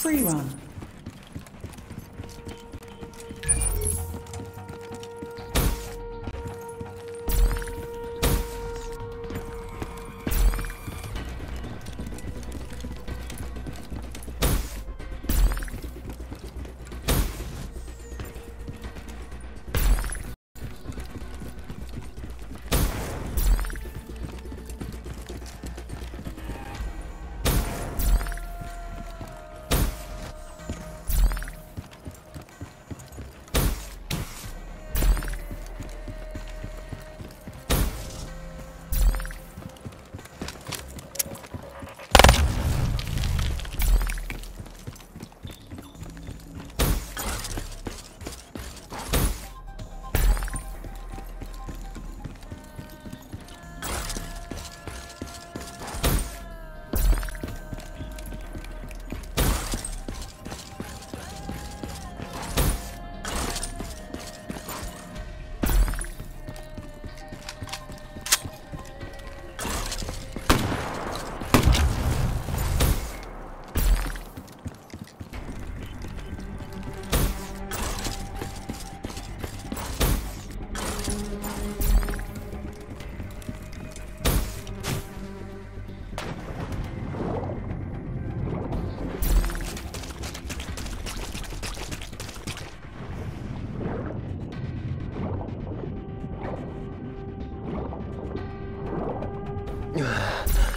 Free Run. うわ